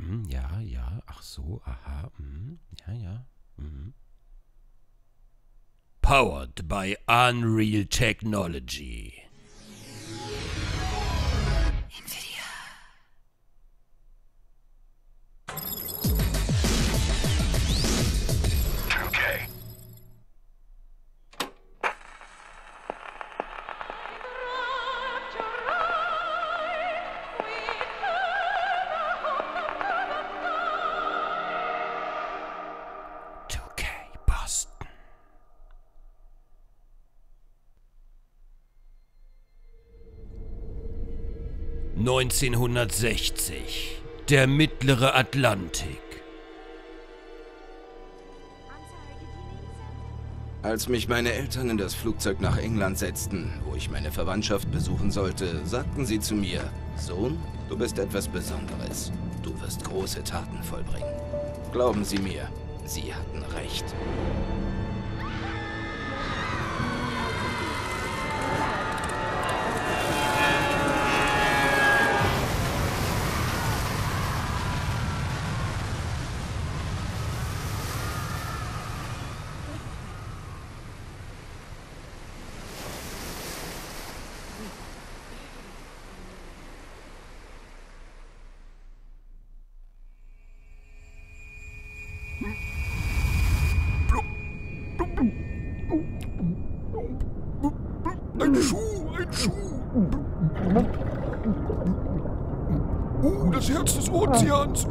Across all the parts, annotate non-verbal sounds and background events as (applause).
hm, ja, ja, ach so, aha, hm, ja, ja. Hm. Powered by Unreal Technology. 1960. Der mittlere Atlantik. Als mich meine Eltern in das Flugzeug nach England setzten, wo ich meine Verwandtschaft besuchen sollte, sagten sie zu mir, Sohn, du bist etwas Besonderes. Du wirst große Taten vollbringen. Glauben Sie mir, sie hatten recht. Uh, das Herz des Ozeans.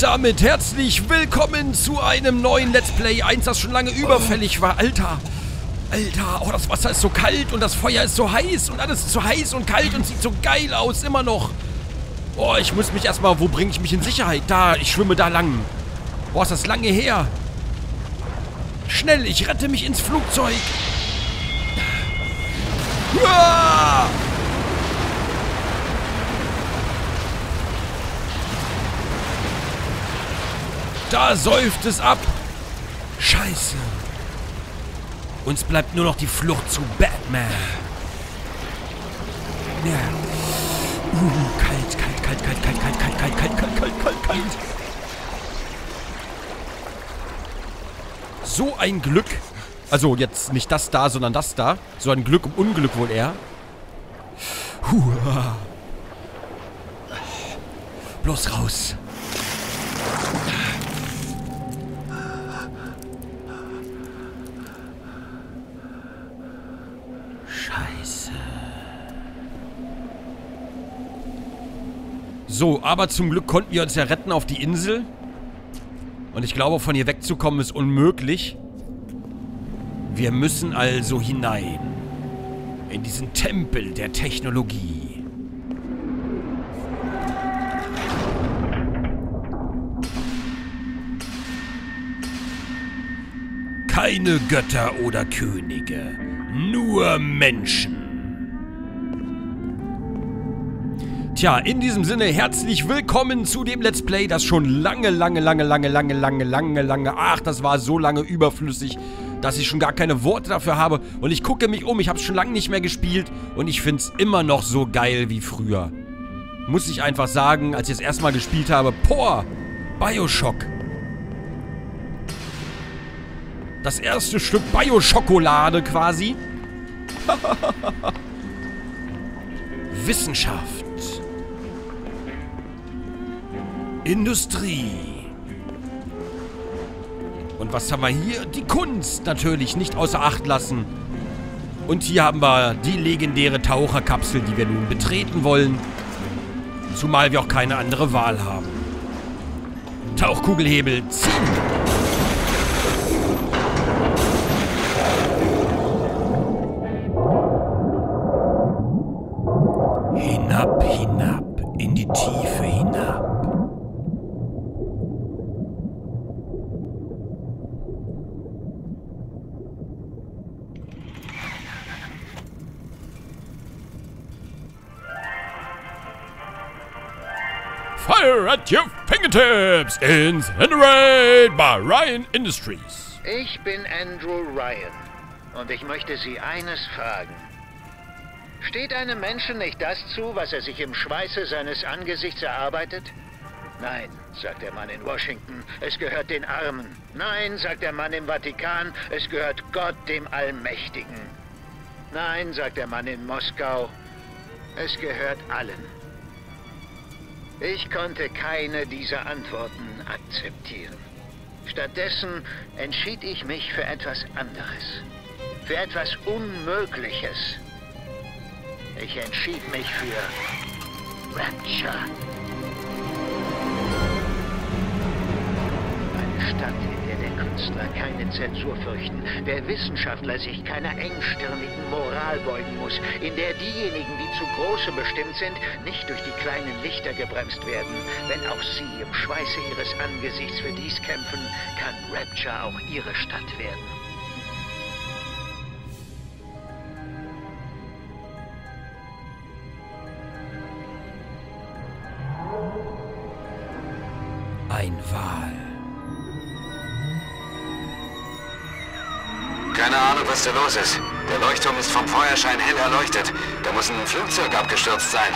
Damit herzlich willkommen zu einem neuen Let's Play. Eins, das schon lange überfällig war. Alter, Alter, oh, das Wasser ist so kalt und das Feuer ist so heiß und alles ist so heiß und kalt und sieht so geil aus, immer noch. Oh, ich muss mich erstmal, wo bringe ich mich in Sicherheit? Da, ich schwimme da lang. Boah, ist das lange her. Schnell, ich rette mich ins Flugzeug. Uah! Da säuft es ab. Scheiße. Uns bleibt nur noch die Flucht zu Batman. Ja. Uh, kalt, kalt, kalt, kalt, kalt, kalt, kalt, kalt, kalt, kalt, kalt, kalt, kalt. So ein Glück. Also jetzt nicht das da, sondern das da. So ein Glück im Unglück wohl eher. Puh. Bloß raus. So, aber zum Glück konnten wir uns ja retten auf die Insel. Und ich glaube, von hier wegzukommen ist unmöglich. Wir müssen also hinein. In diesen Tempel der Technologie. Keine Götter oder Könige. Nur Menschen. Tja, in diesem Sinne herzlich willkommen zu dem Let's Play, das schon lange, lange, lange, lange, lange, lange, lange, lange, ach, das war so lange überflüssig, dass ich schon gar keine Worte dafür habe. Und ich gucke mich um, ich habe es schon lange nicht mehr gespielt und ich finde es immer noch so geil wie früher. Muss ich einfach sagen, als ich es erstmal gespielt habe, boah, Bioshock. Das erste Stück Bioschokolade quasi. (laughs) Wissenschaft. Industrie. Und was haben wir hier? Die Kunst natürlich nicht außer Acht lassen. Und hier haben wir die legendäre Taucherkapsel, die wir nun betreten wollen. Zumal wir auch keine andere Wahl haben. Tauchkugelhebel ziehen. At your fingertips. Incinerated by Ryan Industries. Ich bin Andrew Ryan und ich möchte Sie eines fragen. Steht einem Menschen nicht das zu, was er sich im Schweiße seines Angesichts erarbeitet? Nein, sagt der Mann in Washington, es gehört den Armen. Nein, sagt der Mann im Vatikan, es gehört Gott dem Allmächtigen. Nein, sagt der Mann in Moskau, es gehört allen. Ich konnte keine dieser Antworten akzeptieren. Stattdessen entschied ich mich für etwas anderes. Für etwas Unmögliches. Ich entschied mich für Rapture. Eine Stadt, in Künstler keine Zensur fürchten, der Wissenschaftler sich keiner engstirnigen Moral beugen muss, in der diejenigen, die zu große bestimmt sind, nicht durch die kleinen Lichter gebremst werden. Wenn auch sie im Schweiße ihres Angesichts für dies kämpfen, kann Rapture auch ihre Stadt werden. Ein Wal. Keine Ahnung, was da los ist. Der Leuchtturm ist vom Feuerschein hell erleuchtet. Da muss ein Flugzeug abgestürzt sein.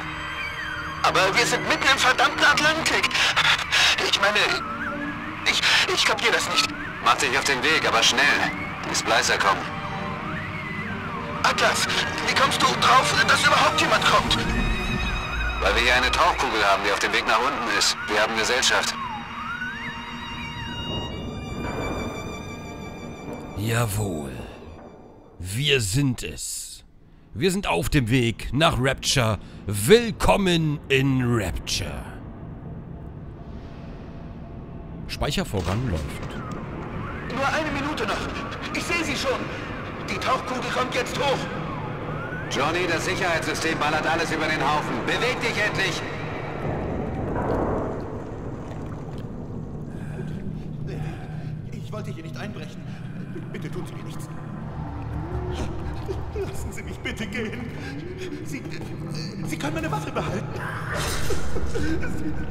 Aber wir sind mitten im verdammten Atlantik. Ich meine, ich, ich kapier das nicht. Mach dich auf den Weg, aber schnell. Die Splicer kommen. Atlas, wie kommst du drauf, dass überhaupt jemand kommt? Weil wir hier eine Tauchkugel haben, die auf dem Weg nach unten ist. Wir haben Gesellschaft. Jawohl. Wir sind es. Wir sind auf dem Weg nach Rapture. Willkommen in Rapture. Speichervorgang läuft. Nur eine Minute noch. Ich sehe sie schon. Die Tauchkugel kommt jetzt hoch. Johnny, das Sicherheitssystem ballert alles über den Haufen. Beweg dich endlich!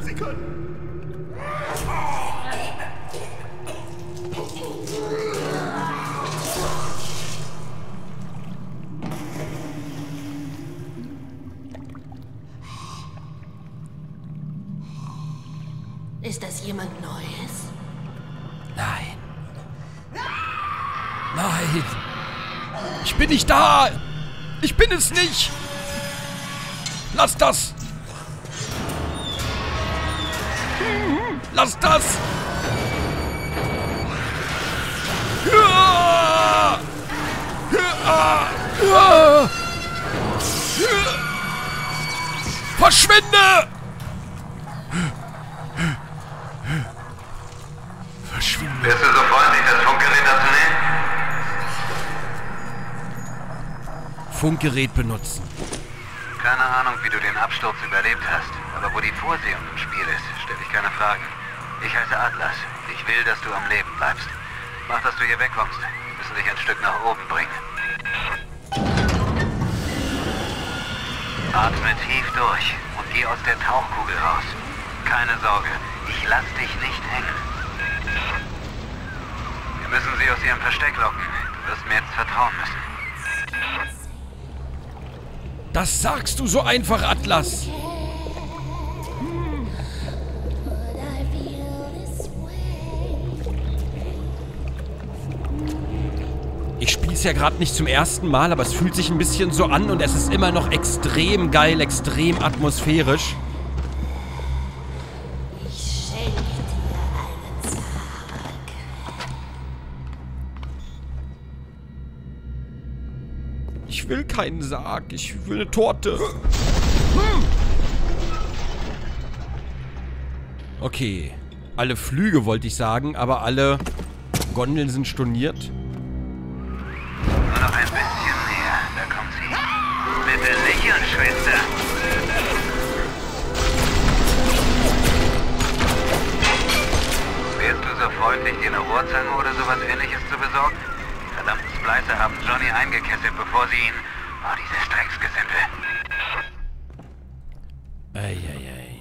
Sie, können... Ist das jemand Neues? Nein. Nein. Ich bin nicht da. Ich bin es nicht. Lass das. Lass das. Verschwinde! Verschwinde. Bist du so freundlich, das Funkgerät abzunehmen? Funkgerät benutzen. Keine Ahnung, wie du den Absturz überlebt hast. Aber wo die Vorsehung im Spiel ist, stelle ich keine Fragen. Ich heiße Atlas. Ich will, dass du am Leben bleibst. Mach, dass du hier wegkommst. Wir müssen dich ein Stück nach oben bringen. Atme tief durch und geh aus der Tauchkugel raus. Keine Sorge, ich lass dich nicht hängen. Wir müssen sie aus ihrem Versteck locken. Du wirst mir jetzt vertrauen müssen. Das sagst du so einfach, Atlas. Ich spiele es ja gerade nicht zum ersten Mal, aber es fühlt sich ein bisschen so an und es ist immer noch extrem geil, extrem atmosphärisch. Ich will keinen Sarg, ich will eine Torte. Okay, alle Flüge wollte ich sagen, aber alle Gondeln sind storniert. Nur noch ein bisschen näher. Da kommt sie. Bitte lächeln, Schwester. Wärst du so freundlich, dir eine Rohrzange oder sowas ähnliches zu besorgen? Splicer haben Johnny eingekesselt, bevor sie ihn... Oh, dieses Drecksgesindel. Eieiei.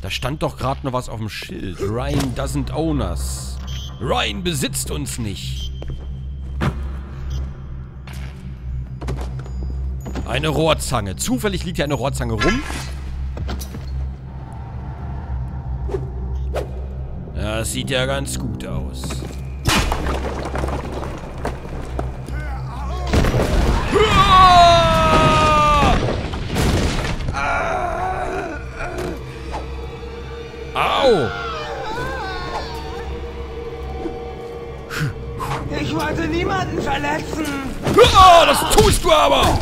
Da stand doch gerade noch was auf dem Schild. Ryan doesn't own us. Ryan besitzt uns nicht. Eine Rohrzange. Zufällig liegt hier eine Rohrzange rum. Das sieht ja ganz gut aus. Au! Ich wollte niemanden verletzen. Ah, das tust du aber!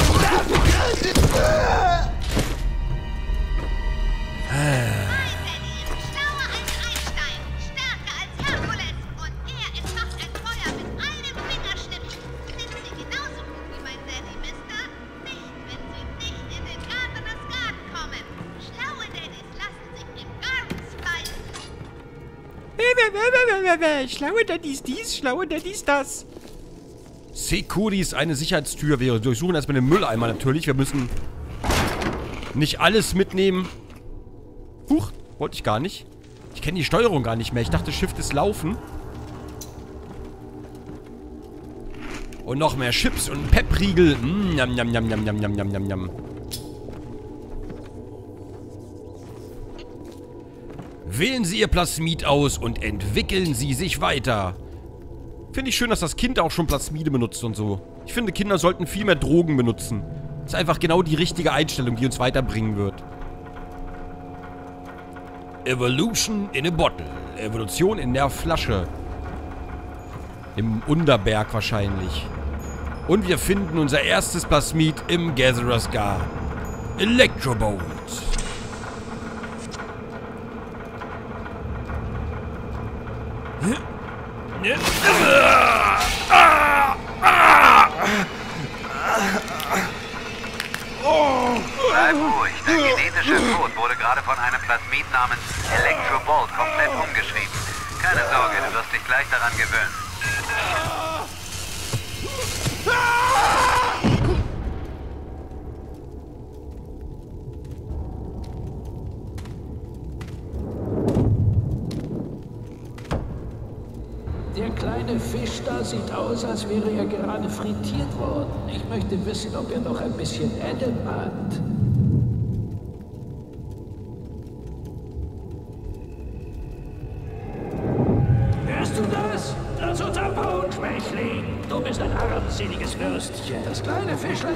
Schlaue Daddies dies, schlaue Daddies das. Securi ist eine Sicherheitstür. Wir durchsuchen erstmal den Mülleimer natürlich. Wir müssen nicht alles mitnehmen. Huch, wollte ich gar nicht. Ich kenne die Steuerung gar nicht mehr. Ich dachte, Shift ist Laufen. Und noch mehr Chips und Peppriegel. Mm, njam, njam, njam, njam, njam, njam, njam, njam, Wählen Sie Ihr Plasmid aus und entwickeln Sie sich weiter. Finde ich schön, dass das Kind auch schon Plasmide benutzt und so. Ich finde, Kinder sollten viel mehr Drogen benutzen. Das ist einfach genau die richtige Einstellung, die uns weiterbringen wird. Evolution in a Bottle. Evolution in der Flasche. Im Unterberg wahrscheinlich. Und wir finden unser erstes Plasmid im Gatherer's Garden. Electrobolt. Bleib ruhig. Dein genetischer Code wurde gerade von einem Plasmid namens Electrobolt komplett umgeschrieben. Keine Sorge, du wirst dich gleich daran gewöhnen. Kleine Fisch da sieht aus, als wäre er gerade frittiert worden. Ich möchte wissen, ob er noch ein bisschen Adam hat.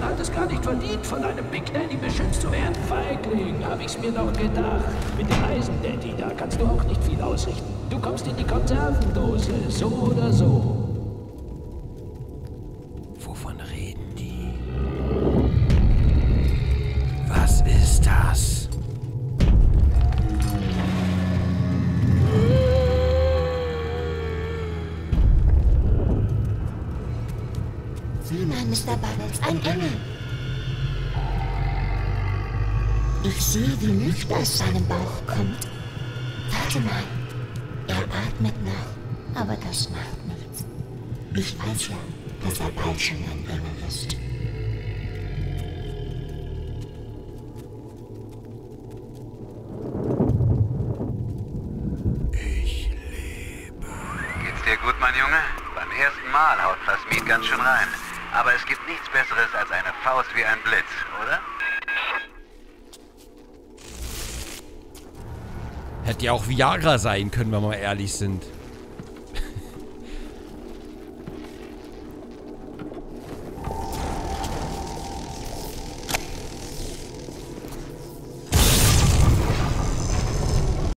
Fischlein hat es gar nicht verdient, von einem Big Daddy beschützt zu werden. Feigling, hab ich's mir doch gedacht. Mit dem Eisen Daddy, da kannst du auch nicht viel ausrichten. Du kommst in die Konservendose, so oder so. Mal, Mr. Bubbles, ein Engel. Ich sehe, wie Licht aus seinem Bauch kommt. Warte mal. Er atmet noch, aber das macht nichts. Ich weiß ja, dass er bald schon ein Engel ist. Geht's dir gut, mein Junge? Beim ersten Mal haut Plasmid ganz schön rein. Aber es gibt nichts Besseres als eine Faust wie ein Blitz, oder? Hätte ja auch Viagra sein können, wenn wir mal ehrlich sind.